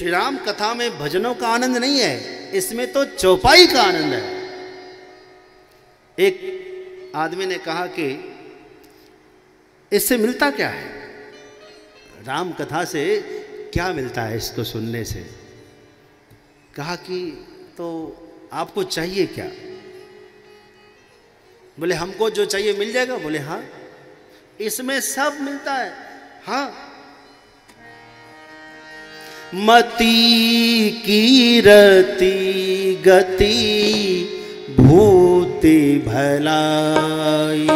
श्री राम कथा में भजनों का आनंद नहीं है, इसमें तो चौपाई का आनंद है। एक आदमी ने कहा कि इससे मिलता क्या है? राम कथा से क्या मिलता है इसको सुनने से? कहा कि तो आपको चाहिए क्या? बोले, हमको जो चाहिए मिल जाएगा? बोले हाँ। इसमें सब मिलता है। हाँ मती कीरति गति भूति भलाई।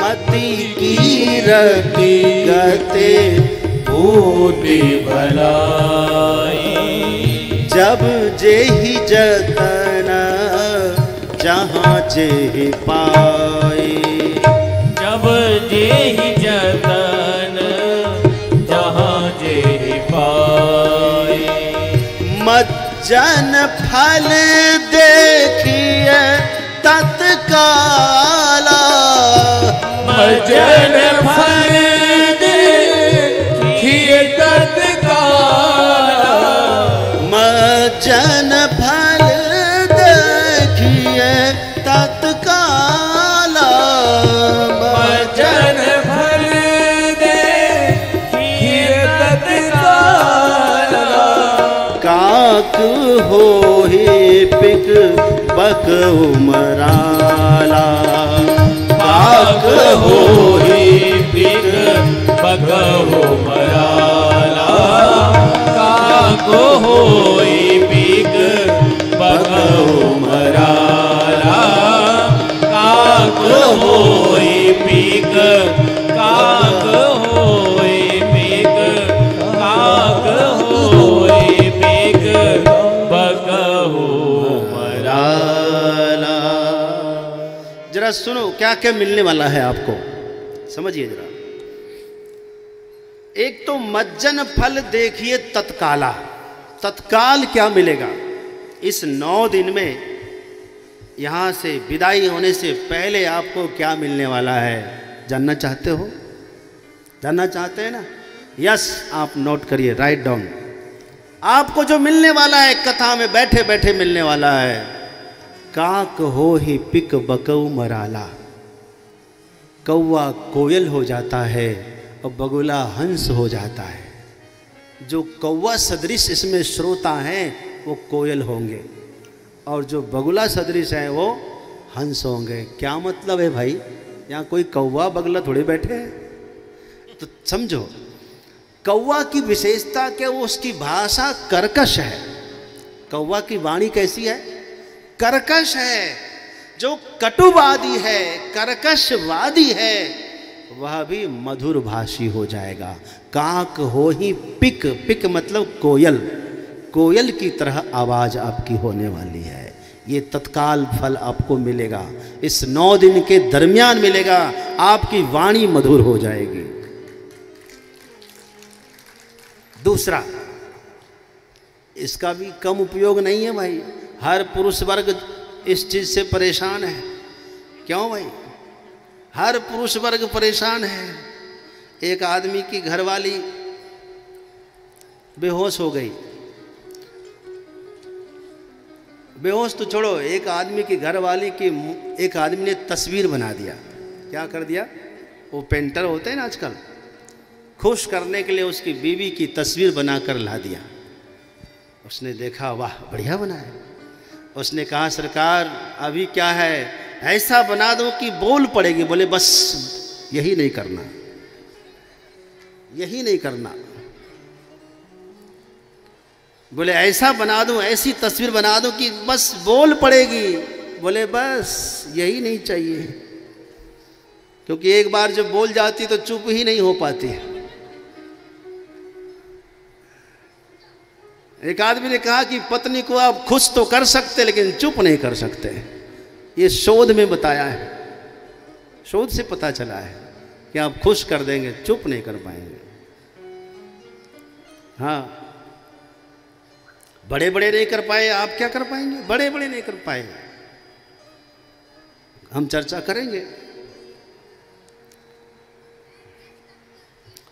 मति कीरति गति भूति भलाई। जब जेहि जतन, जहाँ जे पाए जब जे ही जतन मज्जन फल देखिए तत्काल। भजन फल देखिए तत्काल। मज्जन हो पिक बक उमराला। काक हो ही बक बगहो मराला जरा सुनो, क्या क्या मिलने वाला है आपको? समझिए जरा। एक तो मज्जन फल देखिए तत्काला। तत्काल क्या मिलेगा? इस नौ दिन में यहाँ से विदाई होने से पहले आपको क्या मिलने वाला है? जानना चाहते हो? जानना चाहते हैं ना? यस, आप नोट करिए राइट डाउन आपको जो मिलने वाला है, कथा में बैठे बैठे मिलने वाला है। काक हो ही पिक बकऊ मराला। कौवा कोयल हो जाता है, और बगुला हंस हो जाता है। जो कौवा सदृश इसमें श्रोता हैं, वो कोयल होंगे। और जो बगुला सदृश हैं, वो हंस होंगे। क्या मतलब है भाई? यहाँ कोई कौवा बगला थोड़े बैठे हैं? तो समझो, कौवा की विशेषता क्या, वो उसकी भाषा कर्कश है। कौवा की वाणी कैसी है? कर्कश है। जो कटुवादी है, कर्कशवादी है, वह भी मधुर भाषी हो जाएगा। काक हो ही पिक पिक मतलब कोयल। कोयल की तरह आवाज़ आपकी होने वाली है। ये तत्काल फल आपको मिलेगा। इस नौ दिन के दरमियान मिलेगा। आपकी वाणी मधुर हो जाएगी। दूसरा, इसका भी कम उपयोग नहीं है भाई। हर पुरुष वर्ग इस चीज़ से परेशान है। क्यों भाई? हर पुरुष वर्ग परेशान है। एक आदमी की घरवाली बेहोश हो गई। बेहोश तो छोड़ो, एक आदमी की घरवाली की एक आदमी ने तस्वीर बना दिया। क्या कर दिया? वो पेंटर होते हैं ना आजकल। खुश करने के लिए उसकी बीवी की तस्वीर बनाकर ला दिया। उसने देखा, वाह, बढ़िया बना है। उसने कहा, सरकार, अभी क्या है? ऐसा बना दो कि बोल पड़ेगी। बोले, बस, यही नहीं करना। यही नहीं करना। बोले, ऐसा बना दो, ऐसी तस्वीर बना दो कि बस बोल पड़ेगी। बोले, बस, यही नहीं चाहिए। क्योंकि एक बार जब बोल जाती तो चुप ही नहीं हो पाती। एक आदमी ने कहा कि पत्नी को आप खुश तो कर सकते, लेकिन चुप नहीं कर सकते। ये शोध में बताया है। शोध से पता चला है कि आप खुश कर देंगे, चुप नहीं कर पाएँगे। हाँ। बड़े बड़े नहीं कर पाए, आप क्या कर पाएँगे? बड़े बड़े नहीं कर पाए। हम चर्चा करेंगे।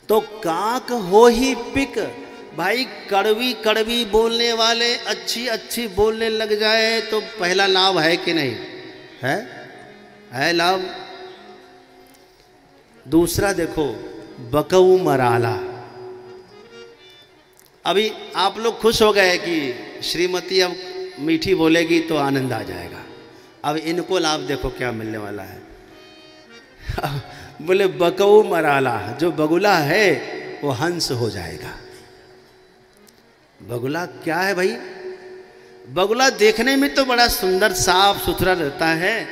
तो काक हो ही पिक भाई कड़वी कड़वी बोलने वाले अच्छी अच्छी बोलने लग जाए तो पहला लाभ है कि नहीं? है? है लाभ? दूसरा देखो, बकऊ मराला। अभी आप लोग खुश हो गए कि श्रीमती अब मीठी बोलेगी तो आनंद आ जाएगा। अब इनको लाभ देखो क्या मिलने वाला है। बोले, बकऊ मराला, जो बगुला है, वो हंस हो जाएगा। बगुला क्या है भाई? बगुला देखने में तो बड़ा सुंदर, साफ़ सुथरा रहता है,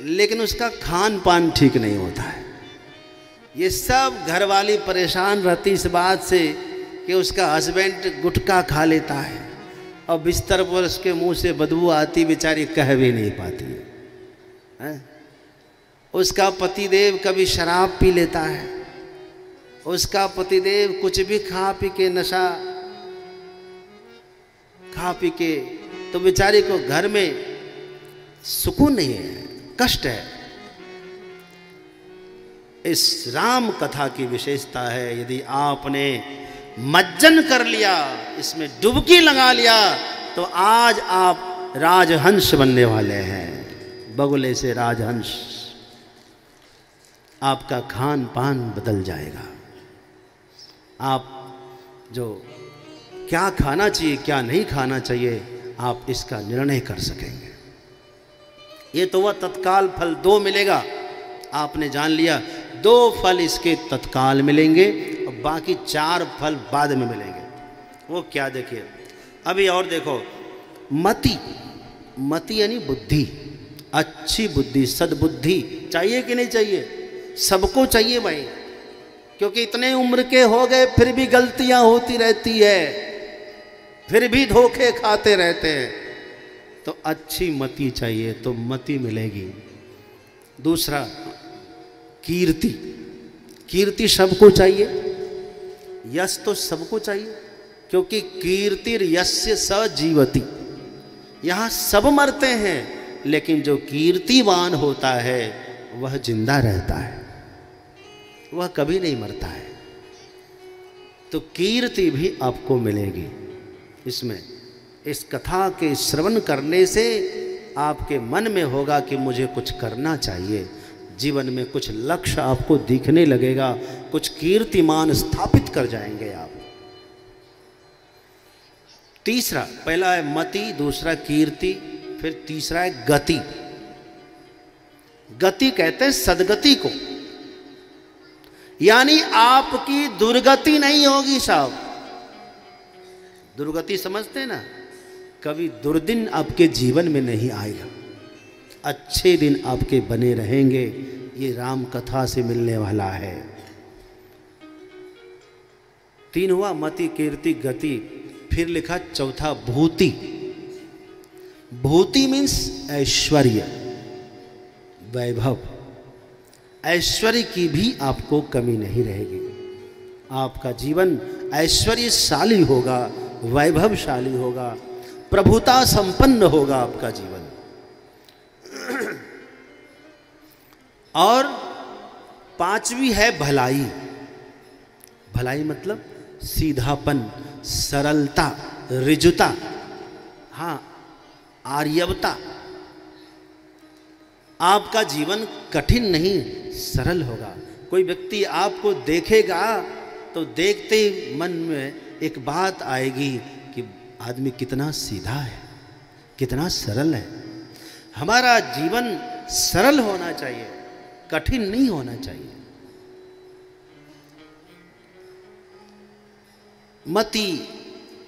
लेकिन उसका खान पान ठीक नहीं होता है। ये सब घरवाली परेशान रहती इस बात से कि उसका हस्बैंड गुटखा खा लेता है, और बिस्तर पर उसके मुँह से बदबू आती, बेचारी कह भी नहीं पाती। है? उसका पतिदेव कभी शराब पी लेता है, उसका पतिदेव कुछ भी खा पी के नशा खा पी के तो बेचारी को घर में सुकून नहीं है, कष्ट है। इस राम कथा की विशेषता है, यदि आपने मज्जन कर लिया, इसमें डुबकी लगा लिया तो आज आप राजहंस बनने वाले हैं, बगुले से राजहंस। आपका खान पान बदल जाएगा। आप जो क्या खाना चाहिए, क्या नहीं खाना चाहिए, आप इसका निर्णय कर सकेंगे। ये तो वह तत्काल फल दो मिलेगा। आपने जान लिया, दो फल इसके तत्काल मिलेंगे, और बाकी चार फल बाद में मिलेंगे। वो क्या देखिए, अभी और देखो, मति मति यानी बुद्धि, अच्छी बुद्धि, सद्बुद्धि, चाहिए कि नहीं चाहिए? सबको चाहिए भाई, क्योंकि इतने उम्र के हो गए, फिर भी गलतियाँ होती रहती है। फिर भी धोखे खाते रहते हैं। तो अच्छी मति चाहिए तो मति मिलेगी। दूसरा, कीर्ति। कीर्ति सबको चाहिए। यश तो सबको चाहिए, क्योंकि कीर्ति यश स जीवती यहाँ सब मरते हैं, लेकिन जो कीर्तिवान होता है, वह ज़िंदा रहता है। वह कभी नहीं मरता है। तो कीर्ति भी आपको मिलेगी। इसमें। इस कथा के श्रवण करने से आपके मन में होगा कि मुझे कुछ करना चाहिए। जीवन में कुछ लक्ष्य आपको दिखने लगेगा, कुछ कीर्तिमान स्थापित कर जाएँगे आप। तीसरा, पहला है मति, दूसरा कीर्ति, फिर तीसरा है गति। गति कहते हैं सदगति को। यानी आपकी दुर्गति नहीं होगी साहब। दुर्गति समझते ना? कभी दुर्दिन आपके जीवन में नहीं आएगा। अच्छे दिन आपके बने रहेंगे, ये राम कथा से मिलने वाला है। तीन हुआ मति, कीर्ति, गति, फिर लिखा चौथा भूति। भूति मीन्स ऐश्वर्य, वैभव। ऐश्वर्य की भी आपको कमी नहीं रहेगी। आपका जीवन ऐश्वर्यशाली होगा वैभवशाली होगा, प्रभुता संपन्न होगा आपका जीवन। और पांचवी है भलाई। भलाई मतलब सीधापन, सरलता, रिजुता हाँ आर्यवता। आपका जीवन कठिन नहीं, सरल होगा। कोई व्यक्ति आपको देखेगा तो देखते ही मन में एक बात आएगी कि आदमी कितना सीधा है, कितना सरल है। हमारा जीवन सरल होना चाहिए, कठिन नहीं होना चाहिए। मति,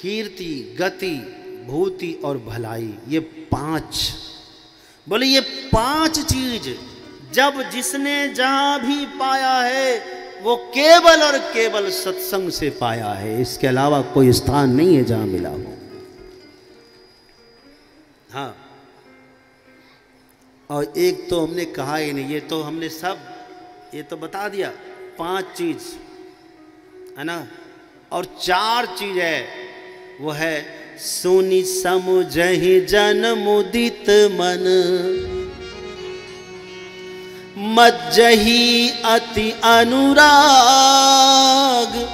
कीर्ति, गति, भूति और भलाई, ये पाँच। बोले, ये पाँच चीज़ जब जिसने जहाँ भी पाया है वो केवल और केवल सत्संग से पाया है। इसके अलावा कोई स्थान नहीं है जहाँ मिला हो। हाँ। और एक तो हमने कहा ही नहीं, ये तो हमने सब, ये तो बता दिया, पाँच चीज़, है ना? और चार चीज़ है, वो है, सुनी समुझहि जन मुदित मन। मज्जही अति अनुराग।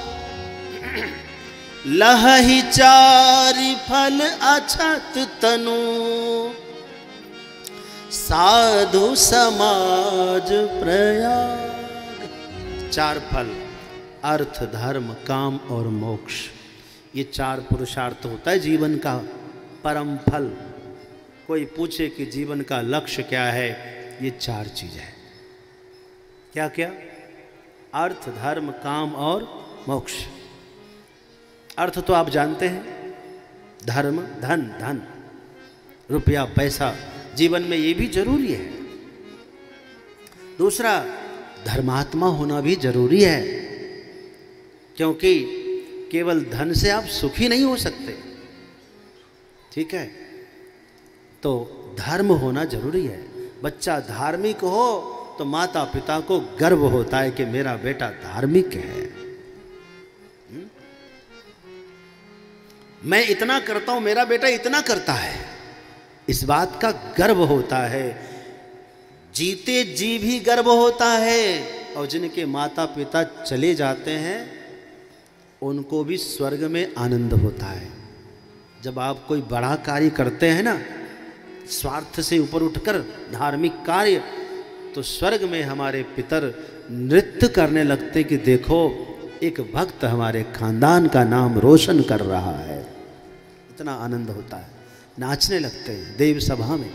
लहहि चारि फल अछत तनु। साधु समाज प्रयाग। चार फल, अर्थ, धर्म, काम और मोक्ष। ये चार पुरुषार्थ होता है जीवन का परम फल। कोई पूछे कि जीवन का लक्ष्य क्या है, ये चार चीज़ है। क्या क्या? अर्थ, धर्म, काम और मोक्ष। अर्थ तो आप जानते हैं। धर्म, धन धन। रुपया, पैसा, जीवन में ये भी ज़रूरी है। दूसरा, धर्मात्मा होना भी ज़रूरी है। क्योंकि केवल धन से आप सुखी नहीं हो सकते। ठीक है? तो धर्म होना ज़रूरी है। बच्चा धार्मिक हो तो माता पिता को गर्व होता है कि मेरा बेटा धार्मिक है। हम्म? मैं इतना करता हूँ, मेरा बेटा इतना करता है। इस बात का गर्व होता है। जीते जी भी गर्व होता है। और जिनके माता पिता चले जाते हैं, उनको भी स्वर्ग में आनंद होता है। जब आप कोई बड़ा कार्य करते हैं ना, स्वार्थ से ऊपर उठकर धार्मिक कार्य तो स्वर्ग में हमारे पितर नृत्य करने लगते कि देखो, एक भक्त हमारे खानदान का नाम रोशन कर रहा है। इतना आनंद होता है। नाचने लगते हैं देव सभा में।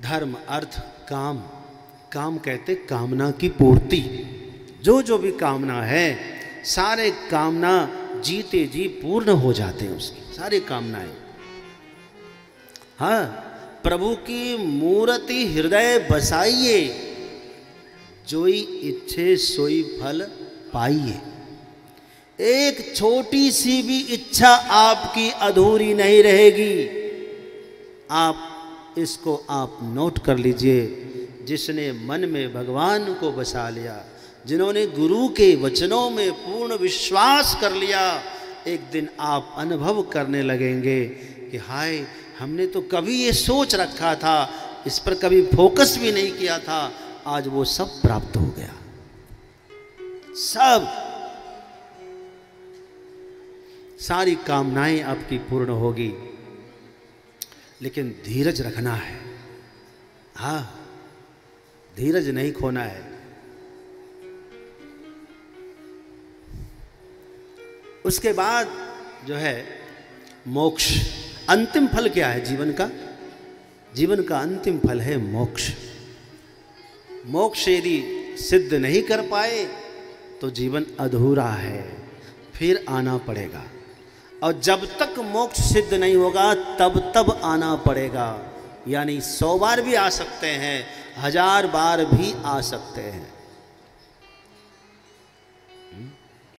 धर्म, अर्थ, काम काम कहते कामना की पूर्ति। जो जो भी कामना है, सारे कामना जीते जी पूर्ण हो जाते हैं उसकी। सारी कामनाएँ। हाँ प्रभु की मूर्ति हृदय बसाइए, जोई इच्छे सोई फल पाइए। एक छोटी सी भी इच्छा आपकी अधूरी नहीं रहेगी। आप इसको आप नोट कर लीजिए, जिसने मन में भगवान को बसा लिया, जिन्होंने गुरु के वचनों में पूर्ण विश्वास कर लिया, एक दिन आप अनुभव करने लगेंगे कि हाय हमने तो कभी ये सोच रखा था, इस पर कभी फोकस भी नहीं किया था, आज वो सब प्राप्त हो गया। सब। सारी कामनाएँ आपकी पूर्ण होगी, लेकिन धीरज रखना है। हाँ धीरज नहीं खोना है। उसके बाद जो है, मोक्ष। अंतिम फल क्या है जीवन का? जीवन का अंतिम फल है मोक्ष। मोक्ष यदि सिद्ध नहीं कर पाए तो जीवन अधूरा है, फिर आना पड़ेगा। और जब तक मोक्ष सिद्ध नहीं होगा, तब तब आना पड़ेगा। यानी सौ बार भी आ सकते हैं, हज़ार बार भी आ सकते हैं।